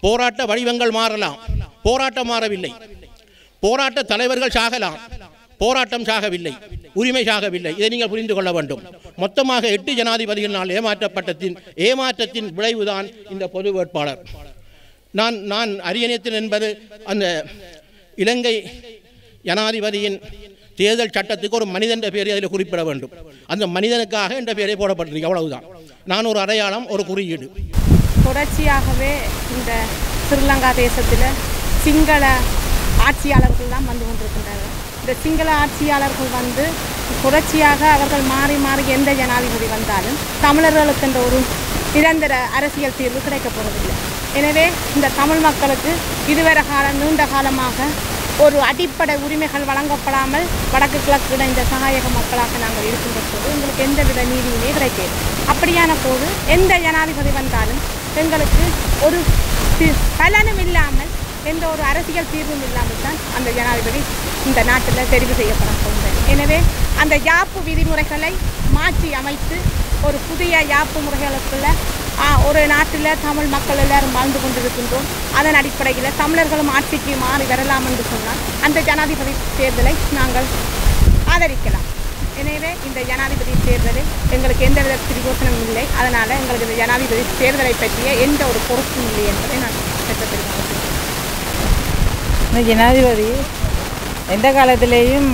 போராட்ட வடிவங்கள் மாறலாம். போராட்டம் மாறவில்லை. போராட்ட தலைவர்கள் சாகலாம். போராட்டம் சாகவில்லை. உரிமை சாகவில்லை. இதை நீங்கள் புரிந்து கொள்ள வேண்டும். மொத்தமாக எட்டு ஜனாதிபதிகளினால் ஏமாற்றப்பட்டத்தின் ஏமாற்றத்தின் விளைவுதான் இந்த பொது வேட்பாளர். நான் நான் அரியணையத்தில் என்பது அந்த இலங்கை ஜனாதிபதியின் தேர்தல் சட்டத்துக்கு ஒரு மனிதன் பெயரை அதில் குறிப்பிட வேண்டும். அந்த மனிதனுக்காக என்ற பெயரை போடப்பட்டிருக்கு. அவ்வளவுதான். நான் ஒரு அடையாளம் ஒரு குறியீடு. தொடர்ச்சியாகவே இந்த ஸ்ரீலங்கா தேசத்தில் சிங்கள ஆட்சியாளர்கள் தான் வந்து கொண்டிருக்கின்றார்கள். இந்த சிங்கள ஆட்சியாளர்கள் வந்து தொடர்ச்சியாக அவர்கள் மாறி மாறி எந்த ஜனாதிபதி வந்தாலும் தமிழர்களுக்கு என்ற ஒரு நிரந்தர அரசியல் தீர்வு கிடைக்கப் போவதில்லை. எனவே இந்த தமிழ் மக்களுக்கு இதுவரை காலம் நீண்ட காலமாக ஒரு அடிப்படை உரிமைகள் வழங்கப்படாமல் வடக்கு கிழக்கு இணைந்த சகாயக மக்களாக நாங்கள் இருக்கின்ற போது எங்களுக்கு எந்தவித நீதியுமே கிடைக்காது அப்படியான போது எந்த ஜனாதிபதி வந்தாலும் எங்களுக்கு ஒரு பலனும் இல்லாமல் எந்த ஒரு அரசியல் தீர்வும் இல்லாமல் தான் அந்த ஜனாதிபதி இந்த நாட்டில் தெரிவு செய்யப்பட போகிறது எனவே அந்த யாப்பு விதிமுறைகளை மாற்றி அமைத்து ஒரு புதிய யாப்பு முறைகளுக்குள்ள ஒரு நாட்டில் தமிழ் மக்கள் எல்லாரும் வாழ்ந்து கொண்டிருக்கின்றோம். அதன் அடிப்படையில் தமிழர்களும் ஆட்சிக்கு மாறி வரலாம் என்று சொன்னால் அந்த ஜனாதிபதி தேர்தலை நாங்கள் ஆதரிக்கலாம். எனவே இந்த ஜனாதிபதி தேர்தலில் எங்களுக்கு எந்தவித பிரியோசனமும் இல்லை. அதனால் எங்களுக்கு இந்த ஜனாதிபதி தேர்தலை பற்றிய எந்த ஒரு பொறுப்பும் இல்லை என்பதை நான் பெற்ற இந்த ஜனாதிபதி எந்த காலத்திலேயும்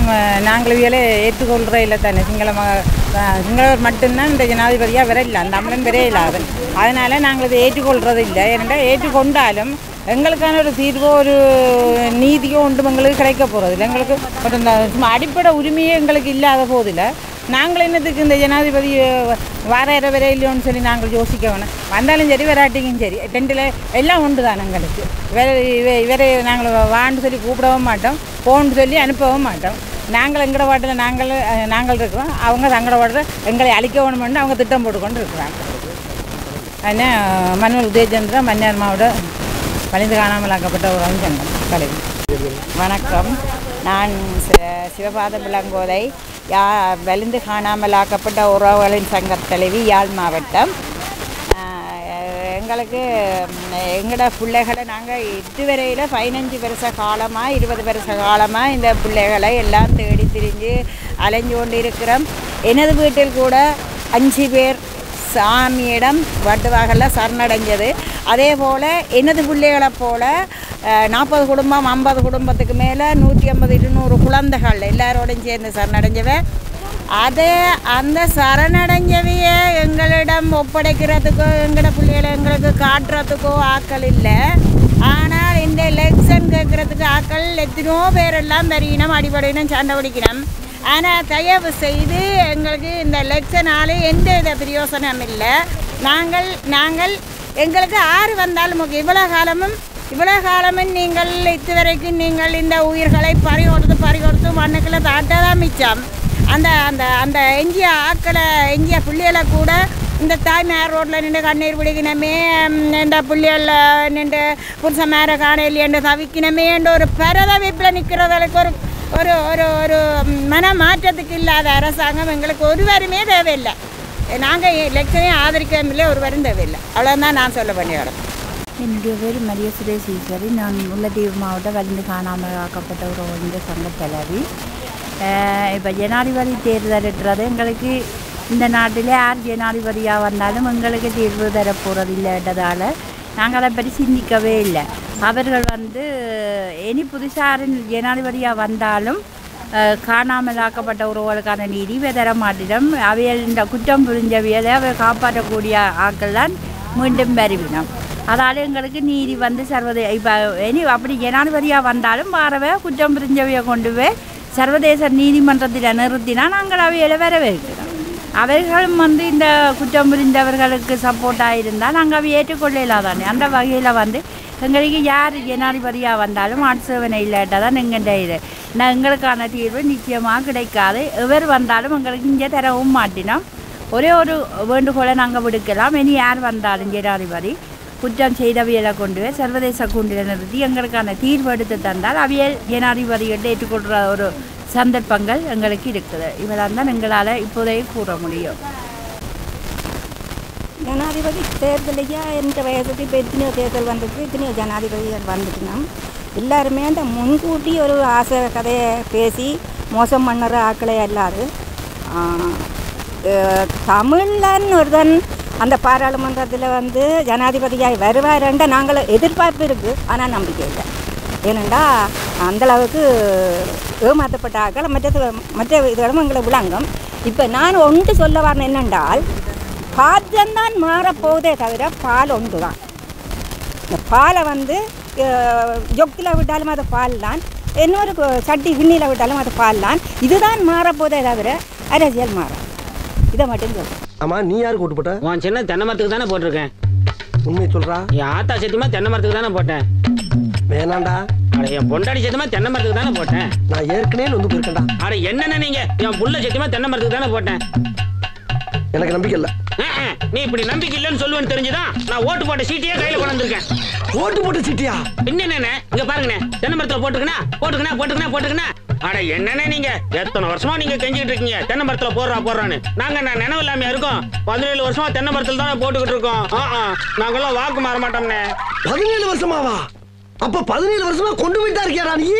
நாங்கள் இவளை ஏற்றுக்கொள்கிற இல்லை தானே. சிங்கள ம சிங்களவர் மட்டும்தான் இந்த ஜனாதிபதியாக வரையில தமிழன் வரையில அதனால் நாங்கள் இதை ஏற்றுக்கொள்கிறது இல்லை ஏனென்றால் ஏற்றுக்கொண்டாலும் எங்களுக்கான ஒரு தீர்வோ ஒரு நீதியோ ஒன்றும் எங்களுக்கு கிடைக்க போகிறது இல்லை எங்களுக்கு ஒரு சும்மா அடிப்படை உரிமையே எங்களுக்கு இல்லாத போதில். நாங்கள் என்னத்துக்கு இந்த ஜனாதிபதி அஹ், வார இர இல்லையோன்னு சொல்லி நாங்கள் யோசிக்க வேணும். வந்தாலும் சரி வராட்டிக்கும் சரி. டெண்டில் எல்லாம் உண்டு தான் எங்களுக்கு. வேற இவரை நாங்கள் வான்னு சொல்லி கூப்பிடவும் மாட்டோம். போன்னு சொல்லி அனுப்பவும் மாட்டோம். நாங்கள் எங்களோட வாட்டில் நாங்கள் நாங்கள் இருக்கிறோம். அவங்க தங்களோட வாட்டில் எங்களை அழிக்க வேணுமென்று அவங்க திட்டம் போட்டுக்கொண்டு இருக்கிறாங்க. ஆனால் மனோல் உதயச்சந்திரன் மன்னார் மாவட்ட வலிந்து காணாமலாக்கப்பட்ட ஒரு சங்கம் தலைவி வணக்கம். நான் சிவபாத விளங்கோதை யா வலிந்து காணாமலாக்கப்பட்ட உறவுகளின் சங்க தலைவி யாழ் மாவட்டம். எங்களுக்கு எங்களோட பிள்ளைகளை நாங்கள் இதுவரையில் பதினஞ்சு வருஷ காலமாக இருபது வருஷ காலமாக இந்த பிள்ளைகளை எல்லாம் தேடி திரிஞ்சு அலைஞ்சு கொண்டு இருக்கிறோம் எனது வீட்டில் கூட அஞ்சு பேர் சாமியிடம் வட்டுவாகல சரணடைஞ்சது. அதே போல் எனது பிள்ளைகளை போல் நாற்பது குடும்பம் ஐம்பது குடும்பத்துக்கு மேலே நூற்றி ஐம்பது இருநூறு குழந்தைகள் எல்லாரோடையும் சேர்ந்து சரணடைஞ்சவன் அதே அந்த சரணடைஞ்சவைய எங்களிடம் ஒப்படைக்கிறதுக்கோ எங்களோட பிள்ளைகளை எங்களுக்கு காட்டுறதுக்கோ ஆக்கள் இல்லை. ஆனால் இந்த எலெக்ஷன் கேட்குறதுக்கு ஆக்கள் எத்தனையோ பேரெல்லாம் தெரியணும் அடிபடையினம் சண்டை பிடிக்கணும் ஆனால் தயவு செய்து எங்களுக்கு இந்த எலெக்ஷனால் எந்த வித பிரயோசனம் இல்லை. நாங்கள் நாங்கள் எங்களுக்கு ஆறு வந்தாலும் இவ்வளோ காலமும் இவ்வளோ காலமும் நீங்கள் இதுவரைக்கும் நீங்கள் இந்த உயிர்களை பறிகொடுத்து பறிகொடுத்து மண்ணுக்குள்ள தாட்டதான் மிச்சம். அந்த அந்த அந்த எஞ்சிய ஆக்களை எஞ்சிய பிள்ளைகளை கூட இந்த தாய்மார் ரோட்டில் நின்று கண்ணீர் பிடிக்கணுமே இந்த பிள்ளைகள் நின்று புருஷன் மேர காணையில் என்று தவிக்கணுமே என்ற ஒரு பரதவிப்பில் நிற்கிறவர்களுக்கு ஒரு ஒரு ஒரு ஒரு மன மாற்றத்துக்கு இல்லாத அரசாங்கம் எங்களுக்கு ஒருவருமே தேவையில்லை. நாங்கள் எலெக்ஷனையும் ஆதரிக்கவும் இல்லை ஒருவரும் தேவையில்லை. அவ்வளோதான் நான் சொல்ல பண்ணி வரேன் என்னுடைய பேர் மரிய சுரேஷ் ஈஸ்வரி நான் முல்லைத்தீவு மாவட்டம் வலிந்து காணாமல் ஆக்கப்பட்ட ஒரு ஒன்று சங்க தலைவி இப்போ ஜனாதிபதி தேர்தல்ன்றது எங்களுக்கு இந்த நாட்டில் யார் ஜனாதிபதியாக வந்தாலும் எங்களுக்கு தீர்வு தரப்போகிறது இல்லைன்றதால நாங்கள் அதை பற்றி சிந்திக்கவே இல்லை. அவர்கள் வந்து இனி புதுசாக ஜனாதிபதியாக வந்தாலும் காணாமலாக்கப்பட்ட உறவுகளுக்கான நீதி தர மாட்டிடம் அவைகள் இந்த குற்றம் புரிஞ்சவியலை அவை காப்பாற்றக்கூடிய ஆக்கள் தான் மீண்டும் வருவினம். அதால் எங்களுக்கு நீதி வந்து சர்வதே இப்போ இனி அப்படி ஜனாதிபதியாக வந்தாலும் வாரவே குற்றம் புரிஞ்சவையை கொண்டு போய் சர்வதேச நீதிமன்றத்தில் நிறுத்தினா நாங்கள் அவைகளை வரவேற்கிறோம். அவர்களும் வந்து இந்த குற்றம் புரிந்தவர்களுக்கு சப்போர்ட்டாக இருந்தால் நாங்கள் அவை ஏற்றுக்கொள்ளலாம் தானே அந்த வகையில் வந்து எங்களுக்கு யார் ஜனாதிபதியாக வந்தாலும் ஆட்சேபனை இல்லாட்டால் தான் எங்கள்கிட்ட இது. நான் எங்களுக்கான தீர்வு நிச்சயமாக கிடைக்காது. எவர் வந்தாலும் எங்களுக்கு இங்கே தரவும் மாட்டினோம். ஒரே ஒரு வேண்டுகோளை நாங்கள் விடுக்கலாம். இனி யார் வந்தாலும் ஜனாதிபதி. குற்றம் செய்தவியலை கொண்டு போய் சர்வதேச கூண்டில் நிறுத்தி எங்களுக்கான தீர்வு எடுத்து தந்தால் அவியல் ஜனாதிபதிகிட்ட ஏற்றுக்கொள்கிற ஒரு சந்தர்ப்பங்கள் எங்களுக்கு இருக்குது. இவெல்லாம் தான் எங்களால் இப்போதைக்கு கூற முடியும். ஜனாதிபதி தேர்தலையா? எந்த வயசுக்கு இப்போ எத்தனையோ தேர்தல் வந்திருக்கு. எத்தனையோ ஜனாதிபதிகள் வந்துட்டுனா எல்லாருமே அந்த முன்கூட்டி ஒரு ஆசை கதையை பேசி மோசம் பண்ணுற ஆக்களே அல்லாது தமிழன் ஒருதன் அந்த பாராளுமன்றத்தில் வந்து ஜனாதிபதியாக வருவாருன்ற நாங்கள் எதிர்பார்ப்பு இருக்குது ஆனால் நம்பிக்கை இல்லை. ஏனெண்டா அந்தளவுக்கு ஏமாற்றப்பட்ட ஆக்கள் மற்றது மற்ற இதுகளும் எங்களை விளங்கும். இப்போ நான் ஒன்று சொல்ல வரேன் என்னென்றால் பாத்திரம்தான் மாறப்போகுதே தவிர பால் ஒன்று தான் இந்த பாலை வந்து ஜொக்கில் விட்டாலும் அது பால் தான் இன்னொரு சட்டி கிண்ணியில் விட்டாலும் அது பால் தான் இதுதான் மாறப்போதே தவிர அரசியல் மாறும் இதை மட்டும் சொல்றேன். ஆமா நீ யாருக்கு ஓட்டு போட்ட? உன் சின்ன தென்னை மரத்துக்கு தானே போட்டிருக்கேன். உண்மையை சொல்றா? என் ஆத்தா சத்தியமா தென்னை மரத்துக்கு தானே போட்டேன். வேணாண்டா. அட என் பொண்டாடி சத்தியமா தென்னை மரத்துக்கு தானே போட்டேன். நான் ஏற்கனவே வந்து போயிருக்கேன்டா. அட என்னென்ன நீங்க? என் புள்ள சத்தியமா தென்னை மரத்துக்கு தானே போட்டேன். எனக்கு நம்பிக்கை இல்லை. நீ இப்படி நம்பிக்கை இல்லைன்னு சொல்லுவேன்னு தெரிஞ்சுதான் நான் ஓட்டு போட்ட சீட்டையே கையில கொண்டு வந்திருக்கேன். ஓட்டு போட்டு சிட்டியா? என்னண்ணே இங்க பாருங்கண்ணே தென்னை மரத்துல போட்டுக்கணா போட்டுக்கணா போட்டுக்கணா போட்டுக்கணா அட என்னண்ணே நீங்க? எத்தனை வருஷமா நீங்க கெஞ்சிட்டு இருக்கீங்க? தென்னை மரத்துல போடுறா போடுறான்னு. நாங்க நான் நினைவு இல்லாம இருக்கோம்? பதினேழு வருஷமா தென்னை மரத்துல தானே போட்டுக்கிட்டு இருக்கோம். ஆ, நாங்கெல்லாம் வாக்கு மாற மாட்டோம்னே பதினேழு வருஷமாவா? அப்ப பதினேழு வருஷமா கொண்டு போயிட்டா இருக்கியாடா நீ?